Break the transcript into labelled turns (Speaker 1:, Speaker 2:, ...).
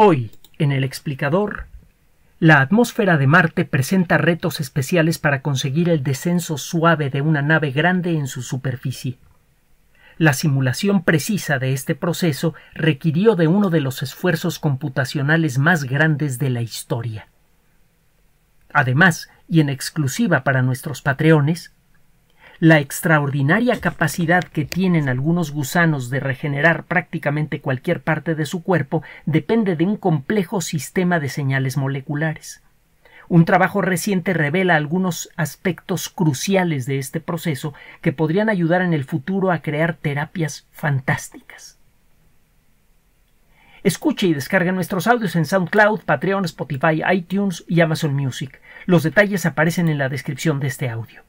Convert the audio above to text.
Speaker 1: Hoy, en el explicador, la atmósfera de Marte presenta retos especiales para conseguir el descenso suave de una nave grande en su superficie. La simulación precisa de este proceso requirió de uno de los esfuerzos computacionales más grandes de la historia. Además, y en exclusiva para nuestros patreones, la extraordinaria capacidad que tienen algunos gusanos de regenerar prácticamente cualquier parte de su cuerpo depende de un complejo sistema de señales moleculares. Un trabajo reciente revela algunos aspectos cruciales de este proceso que podrían ayudar en el futuro a crear terapias fantásticas. Escuche y descargue nuestros audios en SoundCloud, Patreon, Spotify, iTunes y Amazon Music. Los detalles aparecen en la descripción de este audio.